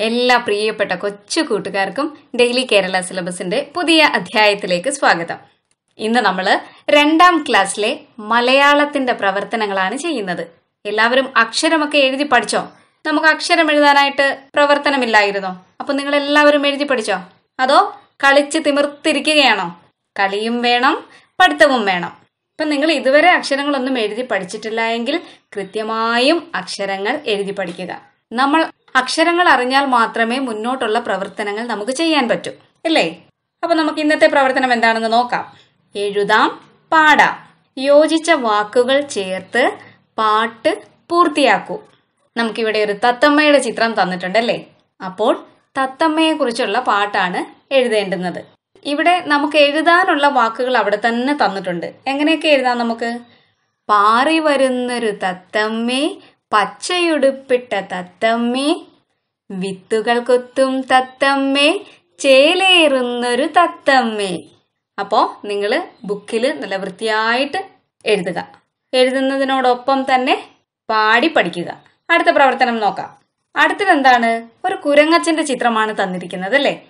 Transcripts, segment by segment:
എല്ലാ പ്രിയപ്പെട്ട കൊച്ചു കൂട്ടുകാർക്കും ഡെയിലി കേരള സിലബസിന്റെ പുതിയ അധ്യായത്തിലേക്ക് സ്വാഗതം. ഇന്ന് നമ്മൾ രണ്ടാം ക്ലാസ്സിലെ മലയാളത്തിന്റെ പ്രവർത്തനങ്ങളാണ് ചെയ്യുന്നത്. എല്ലാവരും അക്ഷരമൊക്കെ എഴുതി പഠിച്ചോ? നമുക്ക് അക്ഷരം എഴുതാനായിട്ട് പ്രവർത്തനമില്ലായിരുന്നോ? അപ്പൊ നിങ്ങൾ എല്ലാവരും എഴുതി പഠിച്ചോ? അതോ കളിച്ച് തിമിർത്തിരിക്കുകയാണോ? കളിയും വേണം പഠിത്തവും വേണം. അപ്പൊ നിങ്ങൾ ഇതുവരെ അക്ഷരങ്ങളൊന്നും എഴുതി പഠിച്ചിട്ടില്ല എങ്കിൽ കൃത്യമായും അക്ഷരങ്ങൾ എഴുതി പഠിക്കുക. നമ്മൾ അക്ഷരങ്ങൾ അറിഞ്ഞാൽ മാത്രമേ മുന്നോട്ടുള്ള പ്രവർത്തനങ്ങൾ നമുക്ക് ചെയ്യാൻ പറ്റൂ അല്ലേ അപ്പൊ നമുക്ക് ഇന്നത്തെ പ്രവർത്തനം എന്താണെന്ന് നോക്കാം. എഴുതാം പാടാം. യോജിച്ച വാക്കുകൾ ചേർത്ത് പാട്ട് പൂർത്തിയാക്കൂ. നമുക്കിവിടെ ഒരു തത്തമ്മയുടെ ചിത്രം തന്നിട്ടുണ്ടല്ലേ അപ്പോൾ തത്തമ്മയെ കുറിച്ചുള്ള പാട്ടാണ് എഴുതേണ്ടുന്നത്. ഇവിടെ നമുക്ക് എഴുതാനുള്ള വാക്കുകൾ അവിടെ തന്നെ തന്നിട്ടുണ്ട്. എങ്ങനെയൊക്കെ എഴുതാം നമുക്ക്? പാറി വരുന്നൊരു തത്തമ്മേ പച്ചയുടുപ്പിട്ട തത്തമ്മേ വിത്തുകൾ കൊത്തും തത്തമ്മേ ചേലേറുന്നൊരു തത്തമ്മേ. അപ്പോൾ നിങ്ങൾ ബുക്കിൽ നല്ല വൃത്തിയായിട്ട് എഴുതുക. എഴുതുന്നതിനോടൊപ്പം തന്നെ പാടി പഠിക്കുക. അടുത്ത പ്രവർത്തനം നോക്കാം. അടുത്തത് എന്താണ് ഒരു കുരങ്ങച്ചന്റെ ചിത്രമാണ് തന്നിരിക്കുന്നത് അല്ലേ?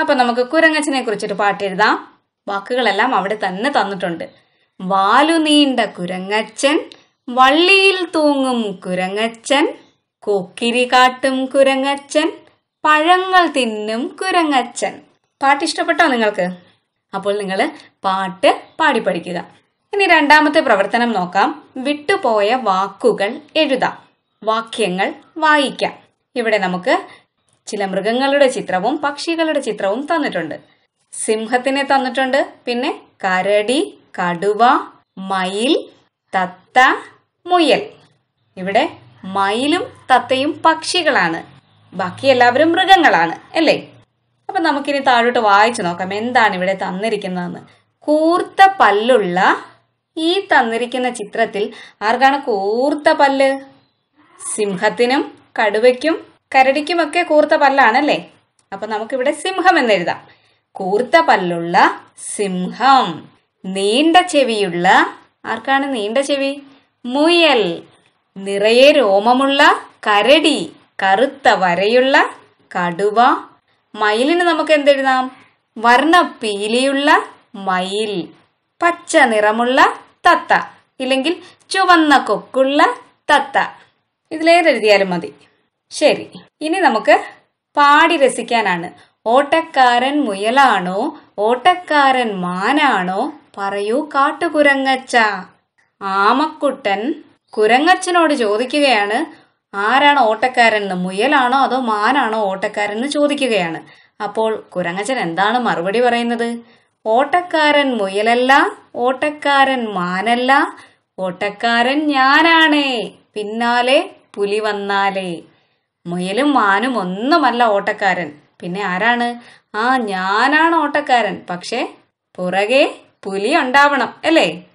അപ്പൊ നമുക്ക് കുരങ്ങച്ചനെ കുറിച്ചൊരു പാട്ട് എഴുതാം. വാക്കുകളെല്ലാം അവിടെ തന്നെ തന്നിട്ടുണ്ട്. വാലു നീണ്ട കുരങ്ങച്ചൻ വള്ളിയിൽ തൂങ്ങും കുരങ്ങച്ചൻ കൊക്കിരി കാട്ടും കുരങ്ങച്ചൻ പഴങ്ങൾ തിന്നും കുരങ്ങച്ചൻ. പാട്ട് ഇഷ്ടപ്പെട്ടോ നിങ്ങൾക്ക്? അപ്പോൾ നിങ്ങൾ പാട്ട് പാടി പഠിക്കുക ഇനി രണ്ടാമത്തെ പ്രവർത്തനം നോക്കാം. വിട്ടുപോയ വാക്കുകൾ എഴുതാം. വാക്യങ്ങൾ വായിക്കാം. ഇവിടെ നമുക്ക് ചില മൃഗങ്ങളുടെ ചിത്രവും പക്ഷികളുടെ ചിത്രവും തന്നിട്ടുണ്ട്. സിംഹത്തിനെ തന്നിട്ടുണ്ട്. പിന്നെ കരടി കടുവ മയിൽ തത്ത മുയൽ. ഇവിടെ മയിലും തത്തയും പക്ഷികളാണ്. ബാക്കി എല്ലാവരും മൃഗങ്ങളാണ് അല്ലേ? അപ്പൊ നമുക്കിനി താഴോട്ട് വായിച്ചു നോക്കാം എന്താണ് ഇവിടെ തന്നിരിക്കുന്നതെന്ന്. കൂർത്ത പല്ലുള്ള ഈ തന്നിരിക്കുന്ന ചിത്രത്തിൽ ആർക്കാണ് കൂർത്ത പല്ല്? സിംഹത്തിനും കടുവയ്ക്കും കരടിക്കുമൊക്കെ കൂർത്ത പല്ലാണല്ലേ? അപ്പൊ നമുക്കിവിടെ സിംഹം എന്ന് എഴുതാം. കൂർത്ത പല്ലുള്ള സിംഹം. നീണ്ട ചെവിയുള്ള ആർക്കാണ് നീണ്ട ചെവി? മുയൽ. നിറയെ രോമമുള്ള കരടി. കറുത്ത വരയുള്ള കടുവ. മയിലിന് നമുക്ക് എന്തെഴുതാം? വർണപ്പീലിയുള്ള മയിൽ. പച്ച നിറമുള്ള തത്ത. ഇല്ലെങ്കിൽ ചുവന്ന കൊക്കുള്ള തത്ത. ഇതിലേതെഴുതിയാലും മതി. ശരി. ഇനി നമുക്ക് പാടി രസിക്കാനാണ്. ഓട്ടക്കാരൻ മുയലാണോ? ഓട്ടക്കാരൻ മാനാണോ? പറയൂ കാട്ടുകുരങ്ങച്ച. ആമക്കുട്ടൻ കുരങ്ങച്ചനോട് ചോദിക്കുകയാണ് ആരാണ് ഓട്ടക്കാരൻ എന്ന് മുയലാണോ അതോ മാനാണോ ഓട്ടക്കാരൻ എന്ന് ചോദിക്കുകയാണ്. അപ്പോൾ കുരങ്ങച്ചൻ എന്താണ് മറുപടി പറയുന്നത്? ഓട്ടക്കാരൻ മുയലല്ല ഓട്ടക്കാരൻ മാനല്ല ഓട്ടക്കാരൻ ഞാനാണേ. പിന്നാലെ പുലി വന്നാലേ. മുയലും മാനും ഒന്നുമല്ല ഓട്ടക്കാരൻ. പിന്നെ ആരാണ്? ആ ഞാനാണ് ഓട്ടക്കാരൻ. പക്ഷെ പുറകെ പുലി ഉണ്ടാവണം അല്ലേ?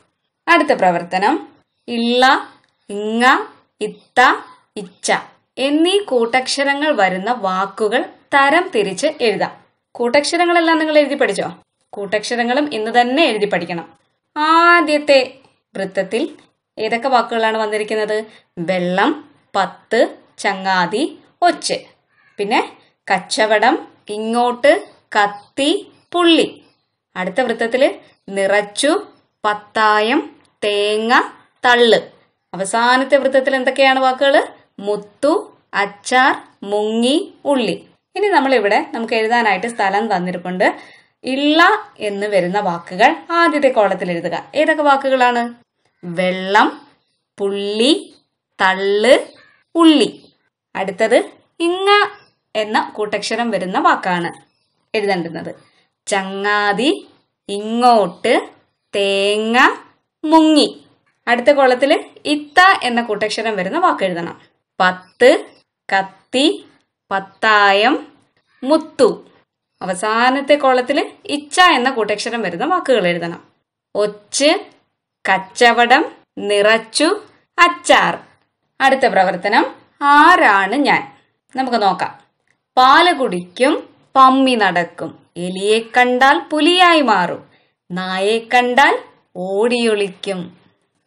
അടുത്ത പ്രവർത്തനം. ഇള്ള ഇങ്ങ ഇത്ത ഇച്ച എന്നീ കൂട്ടക്ഷരങ്ങൾ വരുന്ന വാക്കുകൾ തരം തിരിച്ച് എഴുതാം. കൂട്ടക്ഷരങ്ങളെല്ലാം നിങ്ങൾ എഴുതി പഠിച്ചോ? കൂട്ടക്ഷരങ്ങളും ഇന്ന് തന്നെ എഴുതി പഠിക്കണം. ആദ്യത്തെ വൃത്തത്തിൽ ഏതൊക്കെ വാക്കുകളാണ് വന്നിരിക്കുന്നത്? വെള്ളം പത്ത് ചങ്ങാതി ഒച്ച്. പിന്നെ കച്ചവടം ഇങ്ങോട്ട് കത്തി പുള്ളി. അടുത്ത വൃത്തത്തിൽ നിറച്ചു പത്തായം തേങ്ങ തള്ള്. അവസാനത്തെ വൃത്തത്തിൽ എന്തൊക്കെയാണ് വാക്കുകൾ മുത്തു അച്ചാർ മുങ്ങി ഉള്ളി. ഇനി നമ്മളിവിടെ നമുക്ക് എഴുതാനായിട്ട് സ്ഥലം തന്നിട്ടുണ്ട് ഇള്ള എന്ന് വരുന്ന വാക്കുകൾ ആദ്യത്തെ കോളത്തിൽ എഴുതുക. ഏതൊക്കെ വാക്കുകളാണ്? വെള്ളം പുള്ളി തള്ള് ഉള്ളി. അടുത്തത് ഇങ്ങ എന്ന കൂട്ടക്ഷരം വരുന്ന വാക്കാണ് എഴുതേണ്ടുന്നത്. ചങ്ങാതി ഇങ്ങോട്ട് തേങ്ങ മുങ്ങി. അടുത്ത കോളത്തിൽ ഇത്ത എന്ന കൂട്ടക്ഷരം വരുന്ന വാക്ക് എഴുതണം. പത്ത് കത്തി പത്തായം മുത്തു. അവസാനത്തെ കോളത്തിൽ ഇച്ച എന്ന കൂട്ടക്ഷരം വരുന്ന വാക്കുകൾ എഴുതണം. ഒച്ച് കച്ചവടം നിറച്ചു അച്ചാർ. അടുത്ത പ്രവർത്തനം ആരാണ് ഞാൻ? നമുക്ക് നോക്കാം. പാൽ കുടിക്കും പമ്മി നടക്കും. എലിയെ കണ്ടാൽ പുലിയായി മാറും. നായെ കണ്ടാൽ ഓടിയൊളിക്കും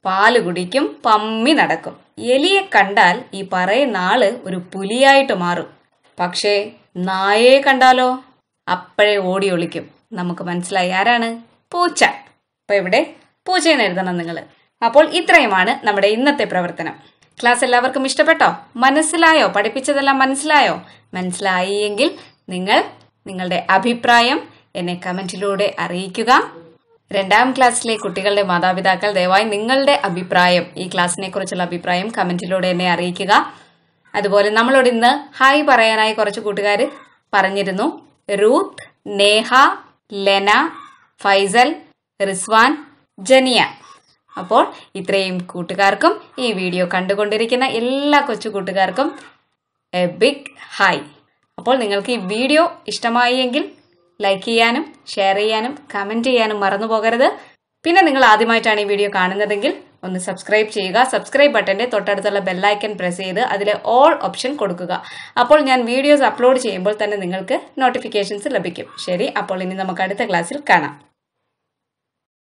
പാൽ കുടിക്കും പമ്മി നടക്കും. എലിയെ കണ്ടാൽ ഈ പറയുന്ന ആൾ ഒരു പുലിയായിട്ട് മാറും. പക്ഷേ നായയെ കണ്ടാലോ? അപ്പോഴേ ഓടി ഒളിക്കും നമുക്ക് മനസ്സിലായി ആരാണ്? പൂച്ച. അപ്പൊ ഇവിടെ പൂച്ചയെന്ന് എഴുതണം നിങ്ങൾ അപ്പോൾ ഇത്രയുമാണ് നമ്മുടെ ഇന്നത്തെ പ്രവർത്തനം. ക്ലാസ് എല്ലാവർക്കും ഇഷ്ടപ്പെട്ടോ? മനസ്സിലായോ? പഠിപ്പിച്ചതെല്ലാം മനസ്സിലായോ? മനസ്സിലായി എങ്കിൽ നിങ്ങൾ നിങ്ങളുടെ അഭിപ്രായം എന്നെ കമന്റിലൂടെ അറിയിക്കുക. രണ്ടാം ക്ലാസ്സിലെ കുട്ടികളുടെ മാതാപിതാക്കൾ ദയവായി നിങ്ങളുടെ അഭിപ്രായം ഈ ക്ലാസ്സിനെ കുറിച്ചുള്ള അഭിപ്രായം കമന്റിലൂടെ എന്നെ അറിയിക്കുക. അതുപോലെ നമ്മളോട് ഇന്ന് ഹായ് പറയാനായി കുറച്ച് കൂട്ടുകാർ പറഞ്ഞിരുന്നു. റൂത്ത് നേഹ ലെന ഫൈസൽ റിസ്വാൻ ജനിയ. അപ്പോൾ ഇത്രയും കൂട്ടുകാർക്കും ഈ വീഡിയോ കണ്ടുകൊണ്ടിരിക്കുന്ന എല്ലാ കൊച്ചു കൂട്ടുകാർക്കും എ ബിഗ് ഹായ്. അപ്പോൾ നിങ്ങൾക്ക് ഈ വീഡിയോ ഇഷ്ടമായി എങ്കിൽ ലൈക്ക് ചെയ്യാനും ഷെയർ ചെയ്യാനും കമന്റ് ചെയ്യാനും മറന്നു പോകരുത്. പിന്നെ നിങ്ങൾ ആദ്യമായിട്ടാണ് ഈ വീഡിയോ കാണുന്നതെങ്കിൽ ഒന്ന് സബ്സ്ക്രൈബ് ചെയ്യുക. സബ്സ്ക്രൈബ് ബട്ടന്റെ തൊട്ടടുത്തുള്ള ബെല്ലൈക്കൻ പ്രസ് ചെയ്ത് അതിലെ ഓൾ ഓപ്ഷൻ കൊടുക്കുക. അപ്പോൾ ഞാൻ വീഡിയോസ് അപ്ലോഡ് ചെയ്യുമ്പോൾ തന്നെ നിങ്ങൾക്ക് നോട്ടിഫിക്കേഷൻസ് ലഭിക്കും. ശരി അപ്പോൾ ഇനി നമുക്ക് അടുത്ത ക്ലാസ്സിൽ കാണാം.